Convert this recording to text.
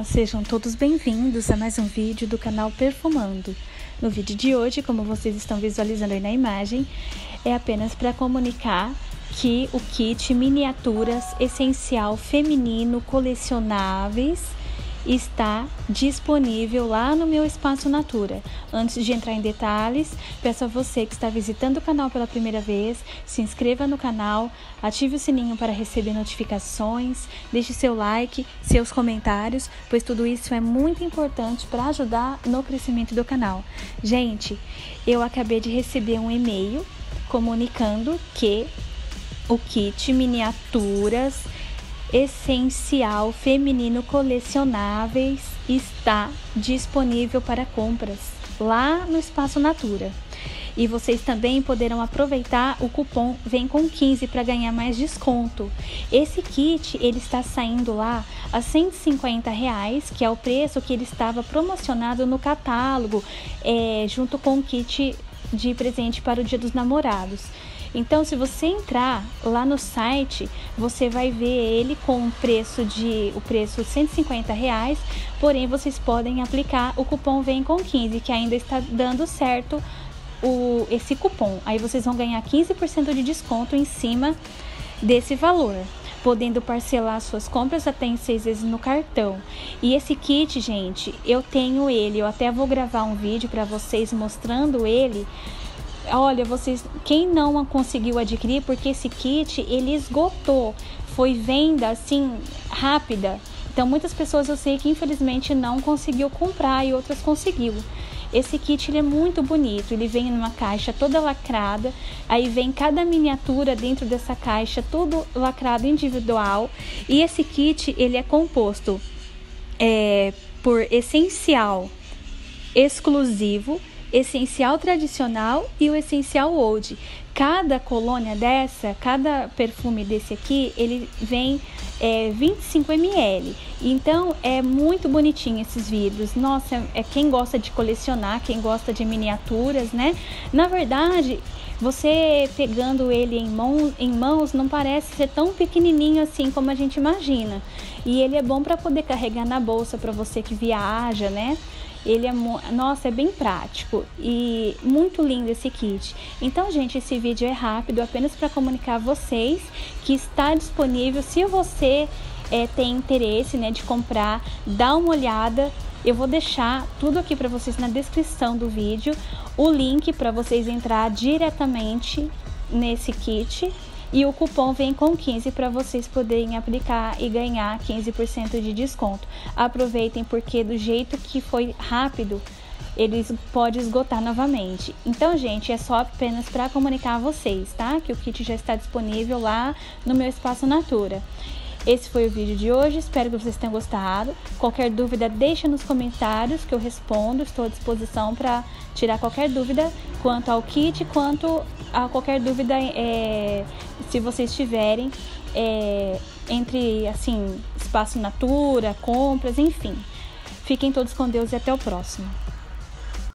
Olá, sejam todos bem-vindos a mais um vídeo do canal Perfumando. No vídeo de hoje, como vocês estão visualizando aí na imagem, é apenas para comunicar que o kit miniaturas essencial feminino colecionáveis está disponível lá no meu espaço Natura. Antes de entrar em detalhes, peço a você que está visitando o canal pela primeira vez, se inscreva no canal, ative o sininho para receber notificações, deixe seu like, seus comentários, pois tudo isso é muito importante para ajudar no crescimento do canal. Gente, eu acabei de receber um e-mail comunicando que o kit miniaturas essencial feminino colecionáveis está disponível para compras lá no Espaço Natura. E vocês também poderão aproveitar o cupom Vem com 15 para ganhar mais desconto. Esse kit ele está saindo lá a 150 reais, que é o preço que ele estava promocionado no catálogo, é, junto com o kit de presente para o Dia dos Namorados. Então, se você entrar lá no site, você vai ver ele com o preço de o preço 150 reais. Porém, vocês podem aplicar o cupom Vem com 15, que ainda está dando certo o, esse cupom. Aí vocês vão ganhar 15% de desconto em cima desse valor podendo parcelar suas compras até em seis vezes no cartão. E esse kit, gente, eu tenho ele, eu até vou gravar um vídeo para vocês mostrando ele olha, vocês, quem não conseguiu adquirir, porque esse kit ele esgotou, foi venda assim rápida. Então muitas pessoas eu sei que infelizmente não conseguiu comprar e outras conseguiu. Esse kit ele é muito bonito, ele vem numa caixa toda lacrada, aí vem cada miniatura dentro dessa caixa, tudo lacrado individual. E esse kit ele é composto é, por essencial exclusivo essencial tradicional e o essencial old. Cada colônia dessa, cada perfume desse aqui, ele vem é, 25 ml. Então é muito bonitinho esses vidros. Nossa, é quem gosta de colecionar, quem gosta de miniaturas, né? Na verdade, você pegando ele em, mão, em mãos não parece ser tão pequenininho assim como a gente imagina. E ele é bom para poder carregar na bolsa para você que viaja, né? Ele é, nossa, é bem prático e muito lindo esse kit. Então, gente, esse vídeo é rápido, apenas para comunicar a vocês que está disponível. Se você é, tem interesse, né, de comprar, dá uma olhada. Eu vou deixar tudo aqui para vocês na descrição do vídeo, o link para vocês entrar diretamente nesse kit e o cupom vem com 15 para vocês poderem aplicar e ganhar 15% de desconto. Aproveitem porque do jeito que foi rápido, eles pode esgotar novamente. Então, gente, é só apenas para comunicar a vocês, tá? Que o kit já está disponível lá no meu espaço Natura. Esse foi o vídeo de hoje, espero que vocês tenham gostado. Qualquer dúvida, deixa nos comentários que eu respondo. Estou à disposição para tirar qualquer dúvida quanto ao kit, quanto a qualquer dúvida é, se vocês tiverem é, entre assim espaço natura, compras, enfim. Fiquem todos com Deus e até o próximo.